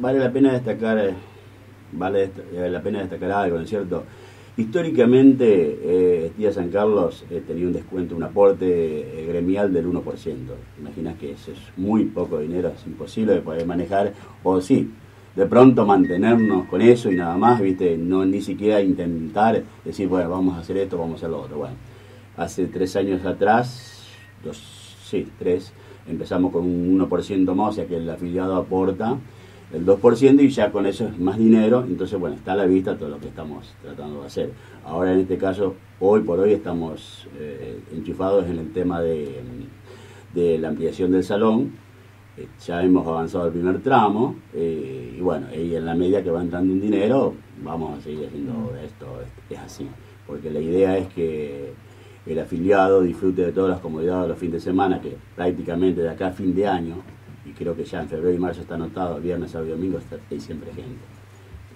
Vale la pena destacar, eh, vale eh, la pena destacar algo, ¿no es cierto? Históricamente, eh, San Carlos eh, tenía un descuento, un aporte gremial del 1%. Imaginas que eso es muy poco dinero, es imposible de poder manejar, o sí, de pronto mantenernos con eso y nada más, ¿viste? No ni siquiera intentar decir, bueno, vamos a hacer esto, vamos a hacer lo otro. Bueno, hace tres años atrás, dos, sí, tres, empezamos con un 1% más, o sea que el afiliado aporta el 2% y ya con eso es más dinero, entonces bueno, está a la vista todo lo que estamos tratando de hacer. Ahora en este caso, hoy por hoy estamos eh, enchufados en el tema de, de la ampliación del salón, eh, ya hemos avanzado el primer tramo eh, y bueno, y en la medida que va entrando un dinero, vamos a seguir haciendo mm. esto, es así, porque la idea es que el afiliado disfrute de todas las comodidades de los fines de semana, que prácticamente de acá a fin de año, y creo que ya en febrero y marzo está anotado, viernes, sábado y domingo, hay siempre gente.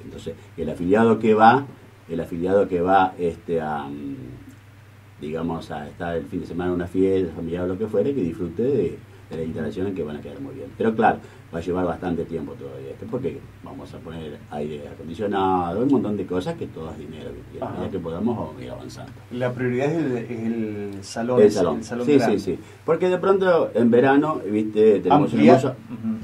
Entonces, el afiliado que va, el afiliado que va este, a, mm, digamos, a estar el fin de semana en una fiesta, familiar o lo que fuere, que disfrute de de las instalaciones que van a quedar muy bien. Pero claro, va a llevar bastante tiempo todavía esto, porque vamos a poner aire acondicionado, un montón de cosas que todo es dinero, ya que podamos ir avanzando. La prioridad es el, salón. El salón, sí, sí, sí. Porque de pronto en verano, viste, tenemos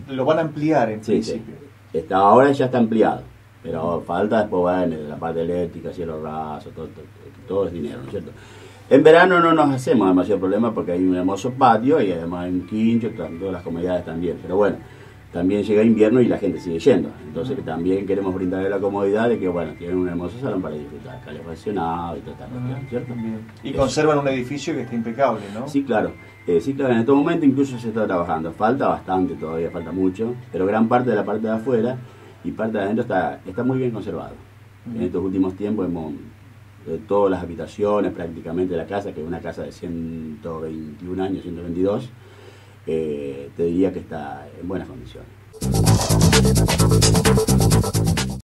Lo van a ampliar en principio. Está, ahora ya está ampliado. Pero falta después, en la parte eléctrica, cielo raso, todo, todo, todo es dinero, ¿no es cierto? En verano no nos hacemos demasiado problema porque hay un hermoso patio y además hay un quincho, todas las comodidades también. Pero bueno, también llega invierno y la gente sigue yendo. Entonces también queremos brindarle la comodidad de que, bueno, tienen un hermoso salón para disfrutar, calefaccionado y todo uh ¿cierto? Y conservan un edificio que está impecable, ¿no? Sí, claro. Eh, sí, claro, en este momento incluso se está trabajando. Falta bastante todavía, falta mucho, pero gran parte de la parte de afuera y parte de adentro está, está muy bien conservado. En estos últimos tiempos hemos de todas las habitaciones prácticamente de la casa, que es una casa de 121 años, 122, eh, te diría que está en buenas condiciones.